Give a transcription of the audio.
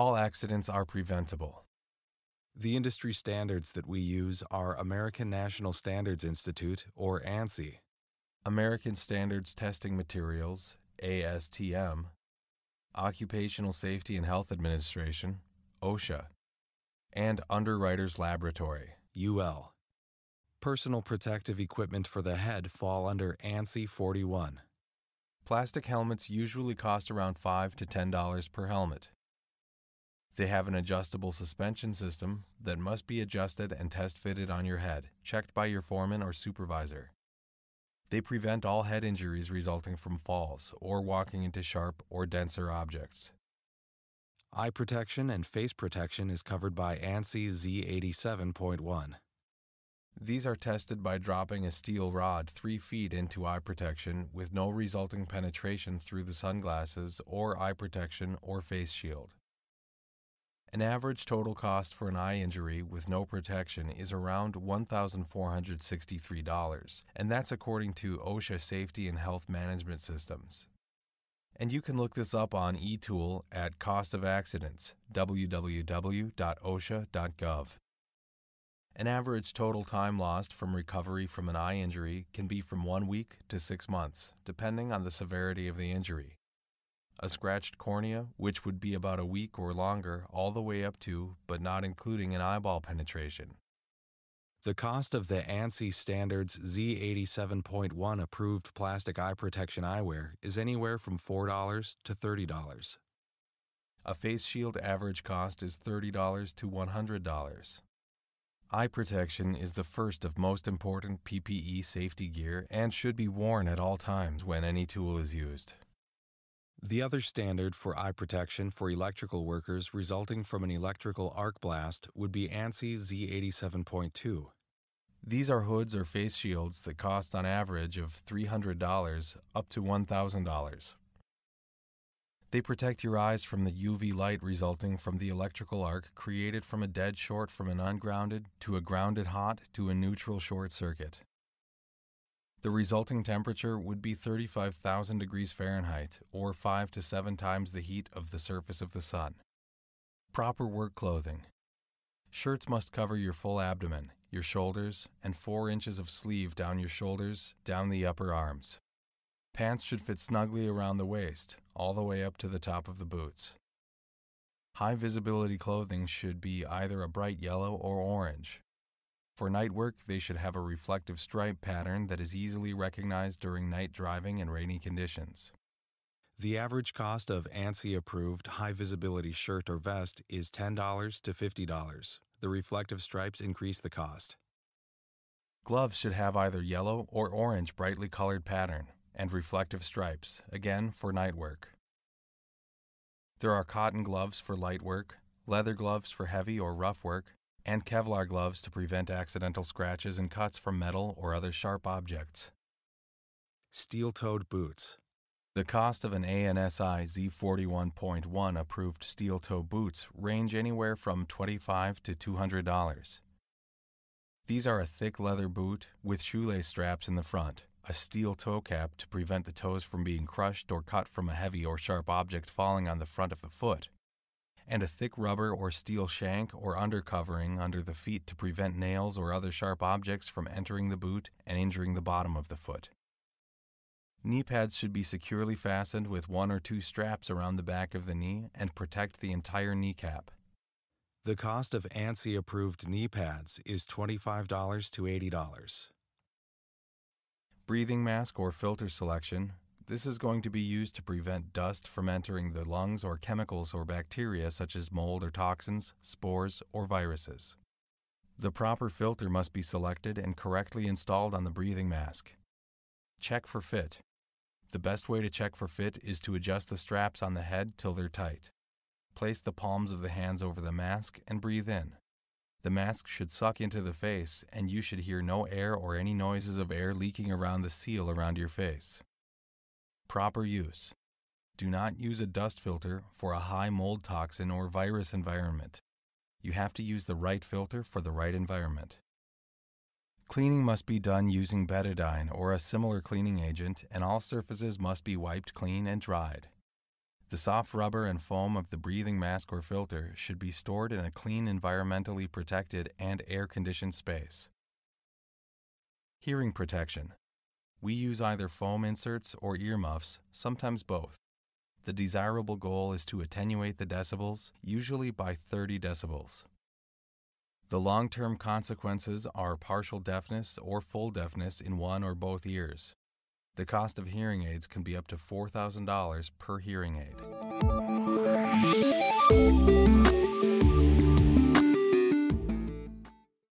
all accidents are preventable. The industry standards that we use are American National Standards Institute, or ANSI, American Standards Testing Materials, ASTM, Occupational Safety and Health Administration, OSHA, and Underwriters Laboratory, UL. Personal protective equipment for the head fall under ANSI 41. Plastic helmets usually cost around 5 to $10 per helmet. They have an adjustable suspension system that must be adjusted and test fitted on your head, checked by your foreman or supervisor. They prevent all head injuries resulting from falls or walking into sharp or denser objects. Eye protection and face protection is covered by ANSI Z87.1. These are tested by dropping a steel rod 3 feet into eye protection with no resulting penetration through the sunglasses or eye protection or face shield. An average total cost for an eye injury with no protection is around $1,463, and that's according to OSHA Safety and Health Management Systems. And you can look this up on eTool at Cost of Accidents, www.osha.gov. An average total time lost from recovery from an eye injury can be from one week to six months, depending on the severity of the injury a scratched cornea, which would be about a week or longer, all the way up to, but not including an eyeball penetration. The cost of the ANSI Standards Z87.1 approved plastic eye protection eyewear is anywhere from $4 to $30. A face shield average cost is $30 to $100. Eye protection is the first of most important PPE safety gear and should be worn at all times when any tool is used. The other standard for eye protection for electrical workers resulting from an electrical arc blast would be ANSI Z87.2. These are hoods or face shields that cost on average of $300 up to $1,000. They protect your eyes from the UV light resulting from the electrical arc created from a dead short from an ungrounded to a grounded hot to a neutral short circuit. The resulting temperature would be 35,000 degrees Fahrenheit, or 5 to 7 times the heat of the surface of the sun. Proper work clothing. Shirts must cover your full abdomen, your shoulders, and 4 inches of sleeve down your shoulders, down the upper arms. Pants should fit snugly around the waist, all the way up to the top of the boots. High visibility clothing should be either a bright yellow or orange, for night work, they should have a reflective stripe pattern that is easily recognized during night driving and rainy conditions. The average cost of ANSI approved high visibility shirt or vest is $10 to $50. The reflective stripes increase the cost. Gloves should have either yellow or orange brightly colored pattern and reflective stripes, again for night work. There are cotton gloves for light work, leather gloves for heavy or rough work, and Kevlar gloves to prevent accidental scratches and cuts from metal or other sharp objects. Steel toed boots. The cost of an ANSI Z41.1 approved steel toe boots range anywhere from 25 to $200. These are a thick leather boot with shoelace straps in the front, a steel toe cap to prevent the toes from being crushed or cut from a heavy or sharp object falling on the front of the foot, and a thick rubber or steel shank or undercovering under the feet to prevent nails or other sharp objects from entering the boot and injuring the bottom of the foot. Knee pads should be securely fastened with one or two straps around the back of the knee and protect the entire kneecap. The cost of ANSI approved knee pads is $25 to $80. Breathing mask or filter selection this is going to be used to prevent dust from entering the lungs or chemicals or bacteria such as mold or toxins, spores, or viruses. The proper filter must be selected and correctly installed on the breathing mask. Check for fit. The best way to check for fit is to adjust the straps on the head till they're tight. Place the palms of the hands over the mask and breathe in. The mask should suck into the face, and you should hear no air or any noises of air leaking around the seal around your face. Proper use. Do not use a dust filter for a high mold toxin or virus environment. You have to use the right filter for the right environment. Cleaning must be done using betadine or a similar cleaning agent, and all surfaces must be wiped clean and dried. The soft rubber and foam of the breathing mask or filter should be stored in a clean, environmentally protected, and air conditioned space. Hearing protection. We use either foam inserts or earmuffs, sometimes both. The desirable goal is to attenuate the decibels, usually by 30 decibels. The long term consequences are partial deafness or full deafness in one or both ears. The cost of hearing aids can be up to $4,000 per hearing aid.